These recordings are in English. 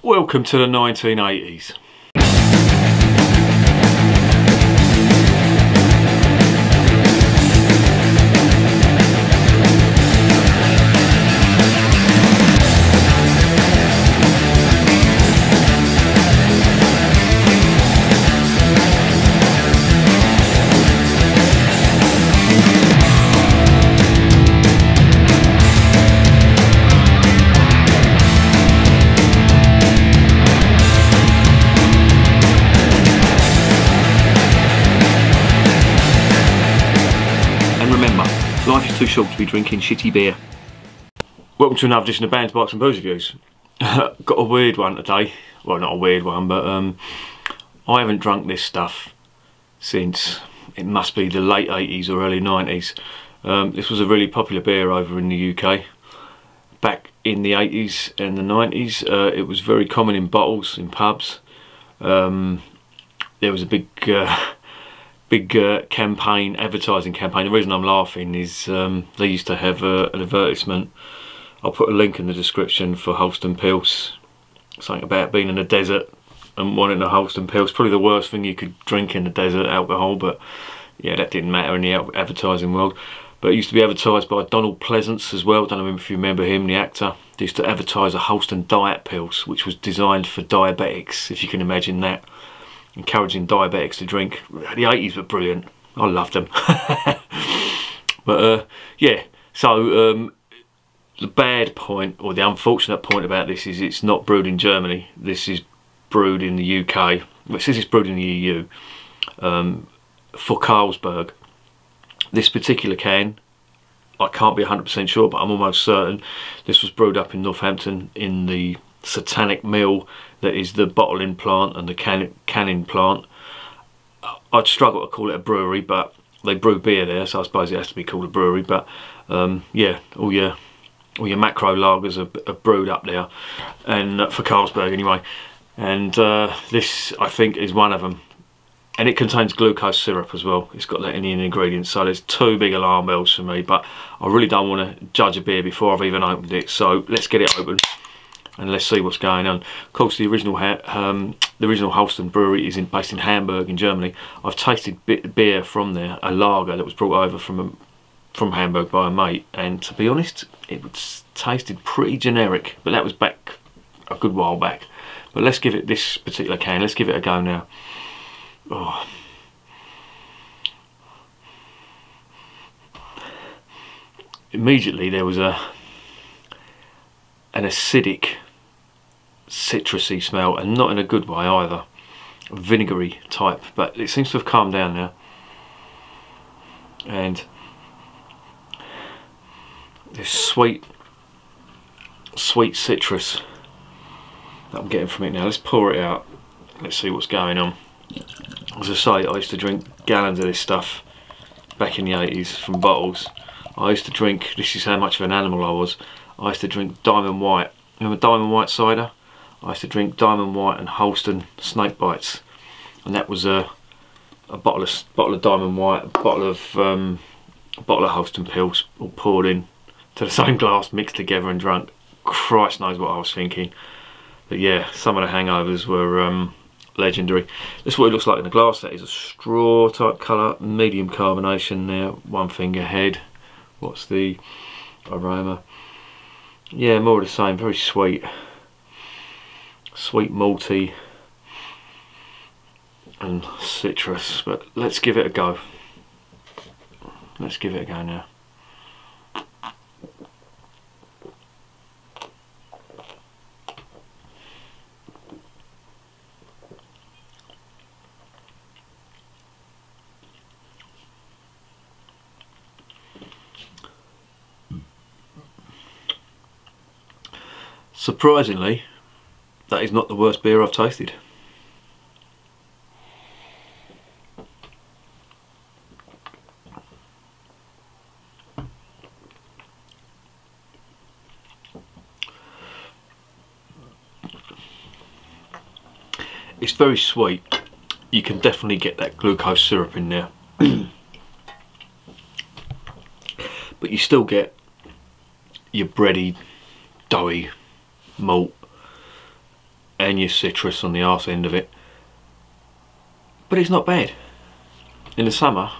Welcome to the 1980s. Too short to be drinking shitty beer. Welcome to another edition of Bands, Bikes and Booze Reviews. Got a weird one today. Well, not a weird one, but um, I haven't drunk this stuff since it must be the late 80s or early 90s. Um, this was a really popular beer over in the UK. Back in the 80s and the 90s, uh, it was very common in bottles, in pubs. Um, there was a big uh, big uh, campaign, advertising campaign. The reason I'm laughing is um, they used to have uh, an advertisement. I'll put a link in the description for Holsten Pils. Something about being in the desert and wanting a Holsten Pils. Probably the worst thing you could drink in the desert, alcohol, but yeah, that didn't matter in the advertising world. But it used to be advertised by Donald Pleasence as well. Don't know if you remember him, the actor. They used to advertise a Holsten Diet Pils, which was designed for diabetics, if you can imagine that encouraging diabetics to drink. The 80s were brilliant. I loved them. but uh, yeah, so um, the bad point, or the unfortunate point about this is it's not brewed in Germany. This is brewed in the UK. Well, it says it's brewed in the EU um, for Carlsberg. This particular can, I can't be 100% sure, but I'm almost certain this was brewed up in Northampton in the Satanic Mill that is the bottling plant and the can canning plant. I'd struggle to call it a brewery, but they brew beer there, so I suppose it has to be called a brewery. But um, yeah, all your all your macro lagers are, are brewed up there, and uh, for Carlsberg anyway. And uh, this, I think, is one of them. And it contains glucose syrup as well. It's got that in the ingredients, so there's two big alarm bells for me. But I really don't want to judge a beer before I've even opened it. So let's get it open and let's see what's going on. Of course, the original um, the original Holsten brewery is in, based in Hamburg in Germany. I've tasted beer from there, a lager that was brought over from a, from Hamburg by a mate, and to be honest, it was tasted pretty generic. But that was back a good while back. But let's give it this particular can. Let's give it a go now. Oh. Immediately there was a an acidic citrusy smell and not in a good way either. Vinegary type but it seems to have calmed down now. And this sweet sweet citrus that I'm getting from it now. Let's pour it out. Let's see what's going on. As I say I used to drink gallons of this stuff back in the 80s from bottles. I used to drink this is how much of an animal I was I used to drink Diamond White. Remember Diamond White cider I used to drink Diamond White and Holsten snake bites and that was a, a bottle of bottle of Diamond White, a bottle of um, a bottle of Holsten Pils all poured in to the same glass, mixed together and drunk. Christ knows what I was thinking. But yeah, some of the hangovers were um, legendary. This is what it looks like in the glass. That is a straw type colour, medium carbonation there, one finger head. What's the aroma? Yeah, more of the same, very sweet sweet malty and citrus but let's give it a go. Let's give it a go now. Surprisingly, that is not the worst beer I've tasted. It's very sweet. You can definitely get that glucose syrup in there. but you still get your bready, doughy malt and your citrus on the arse end of it. But it's not bad. In the summer,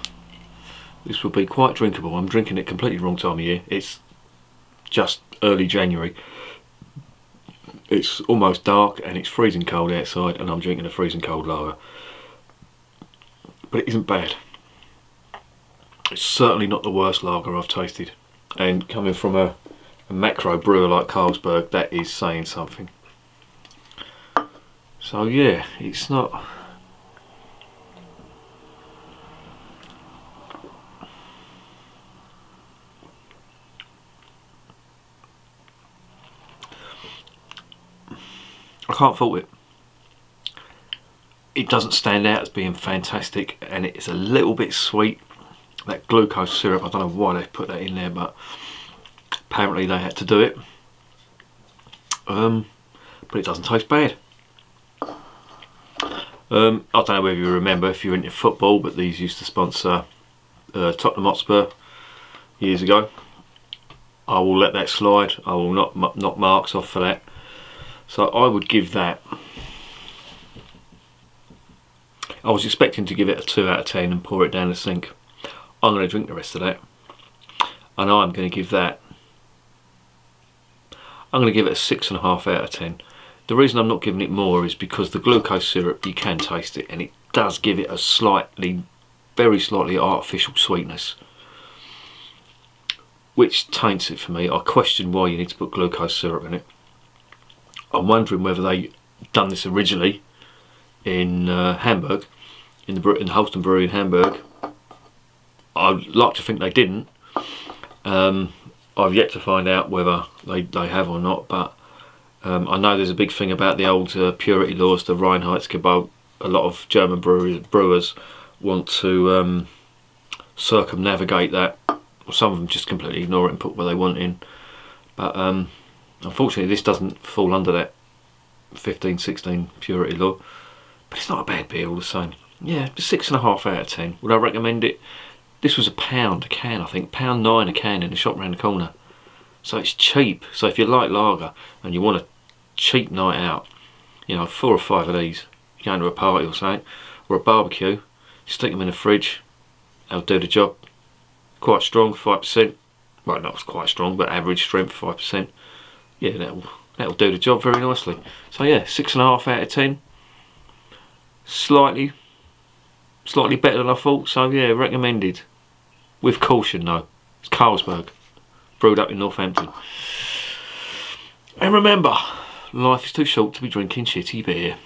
this will be quite drinkable. I'm drinking it completely wrong time of year. It's just early January. It's almost dark and it's freezing cold outside and I'm drinking a freezing cold lager. But it isn't bad. It's certainly not the worst lager I've tasted. And coming from a, a macro brewer like Carlsberg, that is saying something. So yeah, it's not I can't fault it. It doesn't stand out as being fantastic and it's a little bit sweet. That glucose syrup, I don't know why they put that in there but apparently they had to do it. Um, but it doesn't taste bad. Um, I don't know whether you remember if you're into football but these used to sponsor uh, Tottenham Hotspur years ago. I will let that slide. I will not knock marks off for that. So I would give that. I was expecting to give it a 2 out of 10 and pour it down the sink. I'm going to drink the rest of that. And I'm going to give that. I'm going to give it a 6.5 out of 10. The reason I'm not giving it more is because the glucose syrup, you can taste it and it does give it a slightly, very slightly artificial sweetness. Which taints it for me. I question why you need to put glucose syrup in it. I'm wondering whether they done this originally in uh, Hamburg, in the in Holsten Brewery in Hamburg. I'd like to think they didn't. Um, I've yet to find out whether they, they have or not, but um, I know there's a big thing about the old uh, purity laws, the Reinheitsgebot. A lot of German brewers, brewers want to um, circumnavigate that. Some of them just completely ignore it and put what they want in. But um, Unfortunately, this doesn't fall under that 15, 16 purity law, but it's not a bad beer all the same. Yeah, six and a half out of ten. Would I recommend it? This was a pound a can, I think. Pound nine a can in the shop round the corner. So it's cheap. So if you like lager and you want a cheap night out, you know, four or five of these, going to a party or something, or a barbecue, stick them in the fridge, they'll do the job. Quite strong, 5%. Well, not quite strong, but average strength, 5% yeah, that'll, that'll do the job very nicely. So yeah, six and a half out of ten. Slightly, slightly better than I thought. So yeah, recommended. With caution though. It's Carlsberg, brewed up in Northampton. And remember, life is too short to be drinking shitty beer.